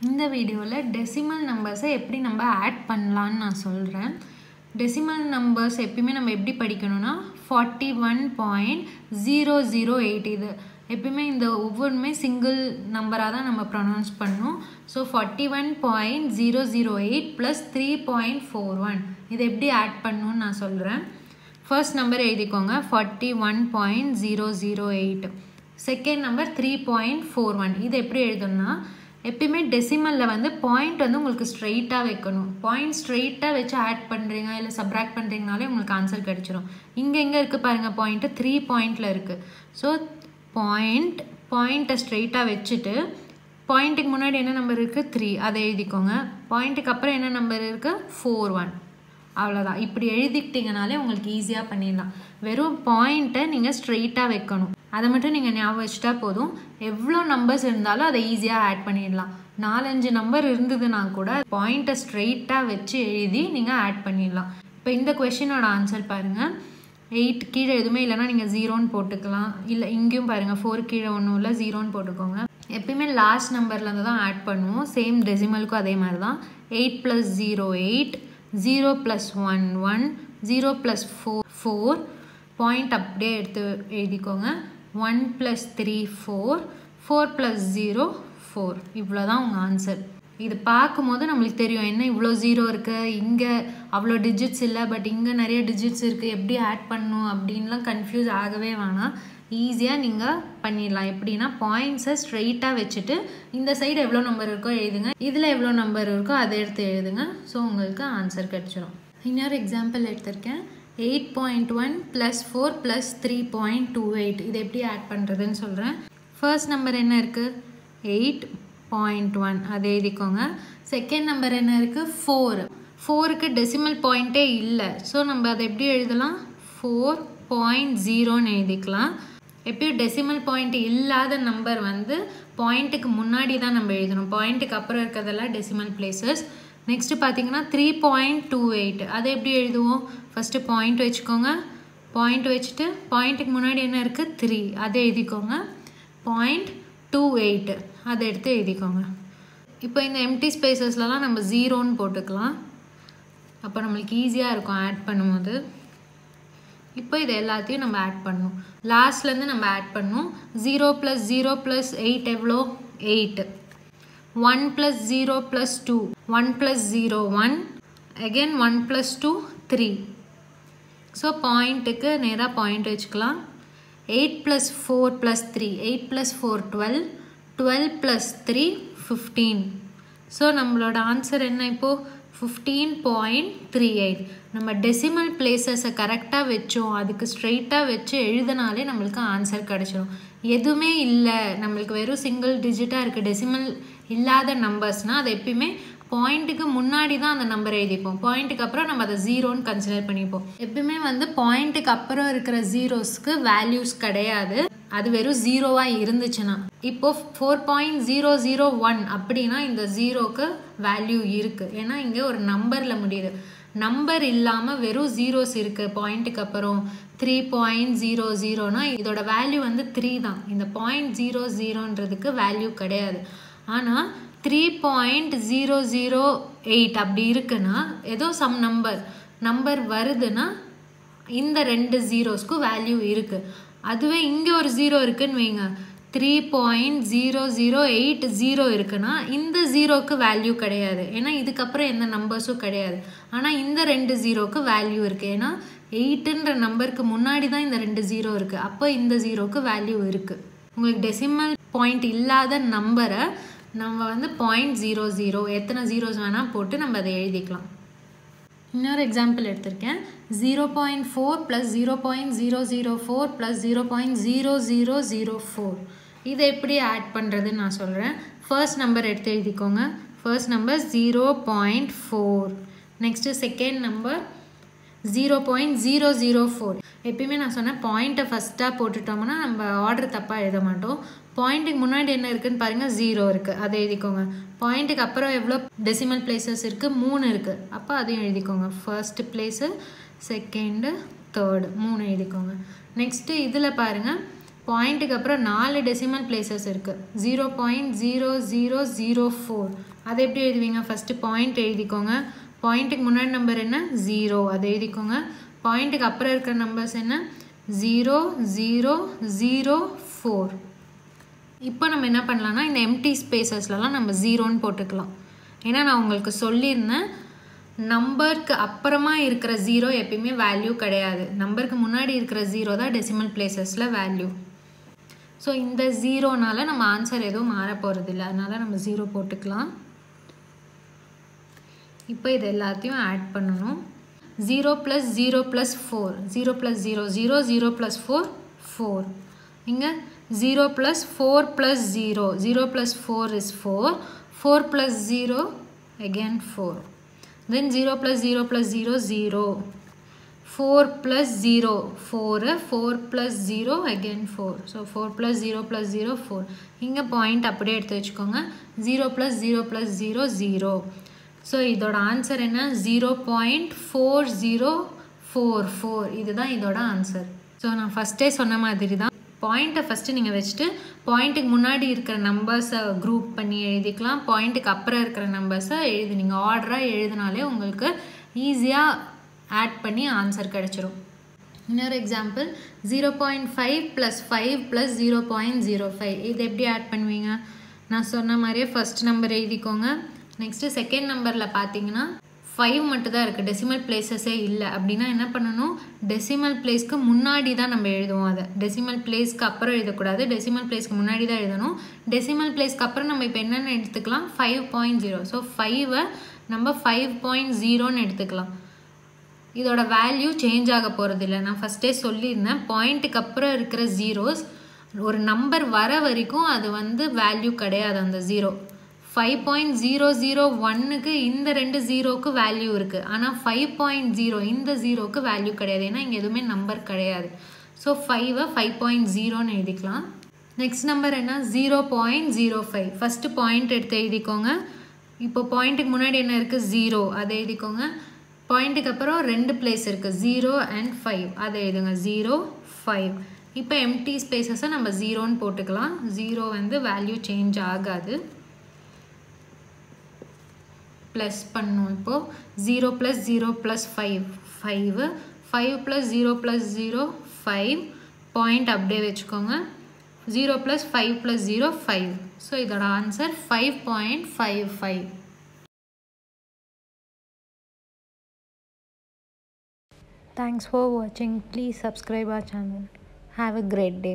இந்த வீடியோவில் டெசிமல் நம்பர்ஸை எப்படி நம்ம ஆட் பண்ணலான்னு நான் சொல்கிறேன் டெசிமல் நம்பர்ஸ் எப்பயுமே நம்ம எப்படி படிக்கணும்னா forty one point zero zero eight இது. எப்பயுமே இந்த ஒவ்வொன்றுமே சிங்கிள் நம்பராக தான் நம்ம ப்ரொனவுன்ஸ் பண்ணணும் so forty one point zero zero eight plus three point four one இது எப்படி ஆட் பண்ணணும்னு நான் சொல்கிறேன் ஃபர்ஸ்ட் நம்பர் எழுதிக்கோங்க forty one point zero zero eight second number three point four one இது எப்படி எழுதணும்னா எப்பயுமே டெசிமலில் வந்து பாயிண்ட் வந்து உங்களுக்கு ஸ்ட்ரெயிட்டாக வைக்கணும். பாயிண்ட் ஸ்ட்ரெயிட்டாக வச்சு ஆட் பண்ணுறீங்க இல்லை சப்ராக்ட் பண்ணுறீங்கனாலே உங்களுக்கு ஆன்சர் கிடச்சிரும். இங்கே எங்கே இருக்குது பாருங்கள் பாயிண்ட்டு த்ரீ பாயிண்டில் இருக்குது ஸோ பாயிண்ட் பாயிண்ட்டை ஸ்ட்ரெயிட்டாக வச்சுட்டு பாயிண்ட்டுக்கு முன்னாடி என்ன நம்பர் இருக்குது த்ரீ அதை எழுதிக்கோங்க. பாயிண்ட்டுக்கு அப்புறம் என்ன நம்பர் இருக்குது ஃபோர் ஒன் அவ்வளோதான் இப்படி எழுதிக்கிட்டிங்கனாலே உங்களுக்கு ஈஸியாக பண்ணிடலாம். வெறும் பாயிண்ட்டை நீங்கள் ஸ்ட்ரெயிட்டாக வைக்கணும். அதை மட்டும் நீங்கள் ஞாபகம் வச்சுட்டா போதும். எவ்வளோ நம்பர்ஸ் இருந்தாலும் அதை ஈஸியாக ஆட் பண்ணிடலாம். நாலஞ்சு நம்பர் இருந்ததுன்னா கூட பாயிண்ட்டை ஸ்ட்ரெயிட்டாக வச்சு எழுதி நீங்கள் ஆட் பண்ணிடலாம். இப்போ இந்த கொஷினோட ஆன்சர் பாருங்கள் எயிட் கீழே எதுவுமே இல்லைனா நீங்கள் ஜீரோன்னு போட்டுக்கலாம். இல்லை இங்கேயும் பாருங்கள் ஃபோர் கீழே ஒன்றும் இல்லை ஜீரோன்னு போட்டுக்கோங்க. எப்பயுமே லாஸ்ட் நம்பர்லேருந்து தான் ஆட் பண்ணுவோம். சேம் டெசிமலுக்கும் அதே மாதிரி தான். Eight plus zero eight zero plus one one zero plus four four point அப்படியே எடுத்து எழுதிக்கோங்க. One plus three four four plus zero four இவ்வளோ தான் உங்கள் ஆன்சர் இது பார்க்கும்போது நம்மளுக்கு தெரியும் என்ன இவ்வளோ ஜீரோ இருக்குது இங்கே அவ்வளோ டிஜிட்ஸ் இல்லை பட் இங்கே நிறைய டிஜிட்ஸ் இருக்குது எப்படி ஆட் பண்ணும் அப்படின்லாம் கன்ஃபியூஸ் ஆகவே வேணாம். ஈஸியாக நீங்கள் பண்ணிடலாம். எப்படின்னா பாயிண்ட்ஸை ஸ்ட்ரெயிட்டாக வச்சுட்டு இந்த சைடு எவ்வளோ நம்பர் இருக்கோ எழுதுங்க. இதில் எவ்வளோ நம்பர் இருக்கோ அதை எடுத்து எழுதுங்க. ஸோ உங்களுக்கு ஆன்சர் கிடச்சிரும். இன்னொரு எக்ஸாம்பிள் எடுத்திருக்கேன். Eight point one plus four plus three point two eight இது எப்படி ஆட் பண்ணுறதுன்னு சொல்கிறேன் ஃபர்ஸ்ட் நம்பர் என்ன இருக்குது எயிட் பாயிண்ட் ஒன் அதை எழுதிக்கோங்க. செகண்ட் நம்பர் என்ன இருக்குது ஃபோர் ஃபோருக்கு டெசிமல் பாயிண்ட்டே இல்லை. ஸோ நம்ம அதை எப்படி எழுதலாம்? ஃபோர் பாயிண்ட் ஜீரோன்னு எழுதிக்கலாம். எப்பயும் டெசிமல் பாயிண்ட் இல்லாத நம்பர் வந்து பாயிண்ட்டுக்கு முன்னாடி தான் நம்ம எழுதணும். பாயிண்ட்டுக்கு அப்புறம் இருக்கிறதெல்லாம் டெசிமல் பிளேசஸ் நெக்ஸ்ட்டு பார்த்தீங்கன்னா த்ரீ பாயிண்ட் டூ எயிட் அதை எப்படி எழுதுவோம்? ஃபஸ்ட்டு பாயிண்ட் வச்சுக்கோங்க. பாயிண்ட் வச்சுட்டு பாயிண்ட்டுக்கு முன்னாடி என்ன இருக்குது த்ரீ அதை எழுதிக்கோங்க. பாயிண்ட் டூ எயிட்டு அதை எடுத்து எழுதிக்கோங்க. இப்போ இந்த எம்டி ஸ்பேசஸ்லலாம் நம்ம ஜீரோன்னு போட்டுக்கலாம். அப்போ நம்மளுக்கு ஈஸியாக இருக்கும் ஆட் பண்ணும்போது. இப்போ இது எல்லாத்தையும் நம்ம ஆட் பண்ணணும் லாஸ்ட்லேருந்து நம்ம ஆட் பண்ணணும் zero plus zero plus eight எவ்வளோ? Eight one plus zero plus two one plus zero one again one plus two three so பாயிண்ட்டுக்கு நேராக பாயிண்ட் வச்சுக்கலாம். Eight plus four plus three eight plus four twelve twelve plus three fifteen so நம்மளோட answer என்ன இப்போது fifteen point three eight நம்ம decimal பிளேசஸை கரெக்டாக வச்சோம் அதுக்கு ஸ்ட்ரெயிட்டாக வச்சு எழுதினாலே நம்மளுக்கு ஆன்சர் கிடச்சிடும் எதுவுமே இல்லை. நம்மளுக்கு வெறும் சிங்கிள் டிஜிட்டாக இருக்குது டெசிமல் இல்லாத நம்பர்ஸ்னால் அது எப்பயுமே பாயிண்ட்டுக்கு முன்னாடி தான் அந்த நம்பர் எழுதிப்போம். பாயிண்ட்டுக்கு அப்புறம் நம்ம அதை ஜீரோன்னு கன்சிடர் பண்ணிப்போம். எப்பயுமே வந்து பாயிண்ட்டுக்கு அப்புறம் இருக்கிற ஜீரோஸ்க்கு வேல்யூஸ் கிடையாது. அது வெறும் ஜீரோவாக இருந்துச்சுன்னா. இப்போ four point zero zero one அப்படின்னா இந்த ஜீரோக்கு வேல்யூ இருக்குது ஏன்னா இங்கே ஒரு நம்பரில் முடியுது. நம்பர் இல்லாமல் வெறும் ஜீரோஸ் இருக்குது பாயிண்ட்டுக்கு அப்புறம் த்ரீ பாயிண்ட் ஜீரோ ஜீரோனா இதோட வேல்யூ வந்து த்ரீ தான். இந்த பாயிண்ட் ஜீரோ ஜீரோன்றதுக்கு வேல்யூ கிடையாது. ஆனால் three point zero zero eight அப்படி இருக்குன்னா ஏதோ சம் நம்பர் நம்பர் வருதுன்னா இந்த ரெண்டு ஜீரோஸ்க்கும் வேல்யூ இருக்குது அதுவே இங்கே ஒரு ஜீரோ இருக்குன்னு வைங்க. Three point zero zero eight zero இருக்குன்னா இந்த ஜீரோக்கு வேல்யூ கிடையாது. ஏன்னா இதுக்கப்புறம் எந்த நம்பர்ஸும் கிடையாது. ஆனால் இந்த ரெண்டு ஜீரோக்கு வேல்யூ இருக்குது ஏன்னா எயிட்டுன்ற நம்பருக்கு முன்னாடி தான் இந்த ரெண்டு ஜீரோ இருக்குது அப்போ இந்த ஜீரோக்கு வேல்யூ இருக்குது உங்களுக்கு டெசிமல் பாயிண்ட் இல்லாத நம்பரை நம்ம வந்து பாயிண்ட் ஜீரோ ஜீரோ எத்தனை ஜீரோஸ் வேணால் போட்டு நம்ம அதை எழுதிக்கலாம். இன்னொரு எக்ஸாம்பிள் எடுத்திருக்கேன். Zero point four plus zero point zero zero four plus zero point zero zero zero four இதை எப்படி ஆட் பண்ணுறதுன்னு நான் சொல்கிறேன் ஃபர்ஸ்ட் நம்பர் எடுத்து எழுதிக்கோங்க. First number zero point four next second number zero point zero zero four எப்பயுமே நான் சொன்னேன் பாயிண்ட்டை ஃபஸ்ட்டாக போட்டுட்டோம்னா நம்ம ஆர்டர் தப்பாக எழுத மாட்டோம். பாயிண்ட்டுக்கு முன்னாடி என்ன இருக்குதுன்னு பாருங்கள் ஜீரோ இருக்குது அதை எழுதிக்கோங்க. பாயிண்ட்டுக்கு அப்புறம் எவ்வளோ டெசிமல் பிளேசஸ் இருக்குது மூணு இருக்குது அப்போ அதையும் எழுதிக்கோங்க. ஃபர்ஸ்ட் பிளேஸு செகண்டு தேர்டு மூணு எழுதிக்கோங்க. நெக்ஸ்ட்டு இதில் பாருங்கள் பாயிண்ட்டுக்கு அப்புறம் நாலு டெசிமல் பிளேசஸ் இருக்குது zero point zero zero zero four அதை எப்படி எழுதுவீங்க? ஃபஸ்ட்டு பாயிண்ட் எழுதிக்கோங்க. பாயிண்ட்டுக்கு முன்னாடி நம்பர் என்ன? ஜீரோ அதை எழுதிக்கோங்க. பாயிண்ட்டுக்கு அப்புறம் இருக்கிற நம்பர்ஸ் என்ன? ஜீரோ ஜீரோ ஜீரோ ஃபோர் இப்போ நம்ம என்ன பண்ணலாம்னா இந்த எம்டி ஸ்பேசஸ்லலாம் நம்ம ஜீரோன்னு போட்டுக்கலாம். ஏன்னா நான் உங்களுக்கு சொல்லியிருந்தேன் நம்பருக்கு அப்புறமா இருக்கிற ஜீரோ எப்பயுமே வேல்யூ கிடையாது. நம்பருக்கு முன்னாடி இருக்கிற ஜீரோ தான் டெசிமல் பிளேசஸில் வேல்யூ ஸோ இந்த ஜீரோனால் நம்ம ஆன்சர் எதுவும் மாற போகிறது இல்லை அதனால் நம்ம ஜீரோ போட்டுக்கலாம். இப்போ இது எல்லாத்தையும் ஆட் பண்ணணும். Zero plus zero plus four zero plus zero zero zero plus four four இங்கே zero plus four plus zero zero plus four is four four plus zero again four then zero plus zero plus zero zero four plus zero four four plus zero again four so four plus zero plus zero four இங்கே point அப்படியே எடுத்து வச்சுக்கோங்க. Zero plus zero plus zero zero so இதோட answer என்ன? Zero point four zero four four இதுதான் இதோட answer so நான் ஃபஸ்ட்டே சொன்ன மாதிரி தான் பாயிண்ட்டை ஃபஸ்ட்டு நீங்கள் வச்சுட்டு பாயிண்ட்டுக்கு முன்னாடி இருக்கிற நம்பர்ஸை குரூப் பண்ணி எழுதிக்கலாம். பாயிண்ட்டுக்கு அப்புறம் இருக்கிற நம்பர்ஸை எழுதி. நீங்கள் ஆர்டராக எழுதினாலே உங்களுக்கு ஈஸியாக ஆட் பண்ணி ஆன்சர் கிடச்சிரும். இன்னொரு example zero point five plus five plus zero point zero five இது எப்படி ஆட் பண்ணுவீங்க? நான் சொன்ன மாதிரியே ஃபஸ்ட் நம்பர் எழுதிக்கோங்க. நெக்ஸ்ட்டு செகண்ட் நம்பரில் பார்த்தீங்கன்னா ஃபைவ் மட்டும் தான் இருக்குது டெசிமல் பிளேசஸே இல்லை. அப்படின்னா என்ன பண்ணணும்? டெசிமல் பிளேஸ்க்கு முன்னாடி தான் நம்ம எழுதுவோம் அதை. டெசிமல் பிளேஸ்க்கு அப்புறம் எழுதக்கூடாது. டெசிமல் பிளேஸ்க்கு முன்னாடி தான் எழுதணும். டெசிமல் பிளேஸ்க்கு அப்புறம் நம்ம இப்போ என்னென்னு எடுத்துக்கலாம்? ஃபைவ் பாயிண்ட் ஜீரோ ஸோ ஃபைவை நம்ம ஃபைவ் பாயிண்ட் ஜீரோன்னு எடுத்துக்கலாம். இதோட வேல்யூ சேஞ்ச் ஆக போகிறது இல்லை. நான் ஃபஸ்ட்டே சொல்லியிருந்தேன். பாயிண்ட்டுக்கு அப்புறம் இருக்கிற ஜீரோஸ் ஒரு நம்பர் வர வரைக்கும் அது வந்து வேல்யூ கிடையாது அந்த zero five point zero zero ஒன்னுக்கு இந்த ரெண்டு ஜீரோக்கு வேல்யூ இருக்குது ஆனால் ஃபைவ் பாயிண்ட் ஜீரோ இந்த ஜீரோக்கு வேல்யூ கிடையாது. ஏன்னா இங்கே எதுவுமே நம்பர் கிடையாது. ஸோ ஃபைவை ஃபைவ் பாயிண்ட் ஜீரோன்னு எழுதிக்கலாம். நெக்ஸ்ட் நம்பர் என்ன? Zero point zero five first point எடுத்து எழுதிக்கோங்க. இப்போ பாயிண்ட்டுக்கு முன்னாடி என்ன இருக்குது ஜீரோ அதை எழுதிக்கோங்க. பாயிண்ட்டுக்கு அப்புறம் ரெண்டு பிளேஸ் இருக்குது ஜீரோ அண்ட் ஃபைவ் அதை எழுதுங்க. ஜீரோ ஃபைவ் இப்போ எம்டி ஸ்பேசஸை நம்ம ஜீரோன்னு போட்டுக்கலாம். ஜீரோ வந்து வேல்யூ சேஞ்ச் ஆகாது. ப்ளஸ் பண்ணும் இப்போது zero plus zero plus five five five plus zero plus zero five point அப்படியே வச்சுக்கோங்க. Zero plus five plus zero five so இதோட answer five point five five thanks for watching. Please subscribe our channel. Have a great day